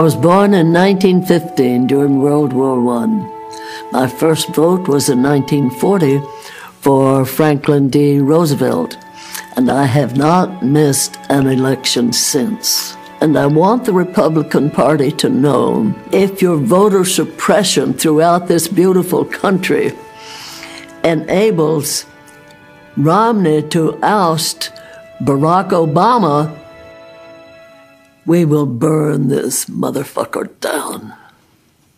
I was born in 1915 during World War I. My first vote was in 1940 for Franklin D. Roosevelt, and I have not missed an election since. And I want the Republican Party to know if your voter suppression throughout this beautiful country enables Romney to oust Barack Obama, we will burn this motherfucker down.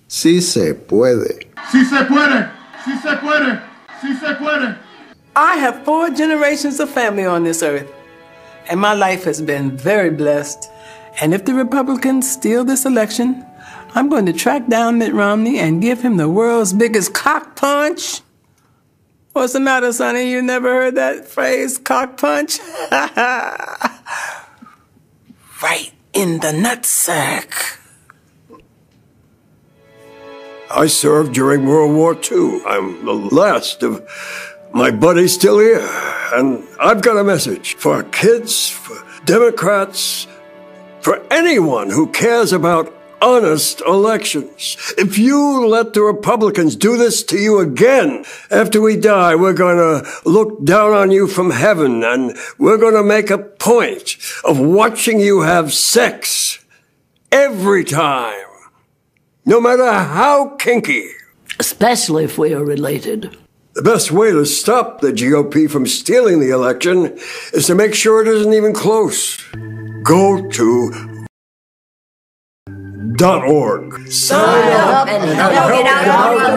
Sí se puede. Sí se puede. Sí se puede. Sí se puede. I have four generations of family on this earth, and my life has been very blessed. And if the Republicans steal this election, I'm going to track down Mitt Romney and give him the world's biggest cock punch. What's the matter, Sonny? You never heard that phrase, cock punch? in the nutsack. I served during World War II. I'm the last of my buddies still here. And I've got a message for kids, for Democrats, for anyone who cares about honest elections. If you let the Republicans do this to you again, after we die, we're going to look down on you from heaven and we're going to make a point of watching you have sex every time, no matter how kinky. Especially if we are related. The best way to stop the GOP from stealing the election is to make sure it isn't even close. Go to. Sign up and help get out on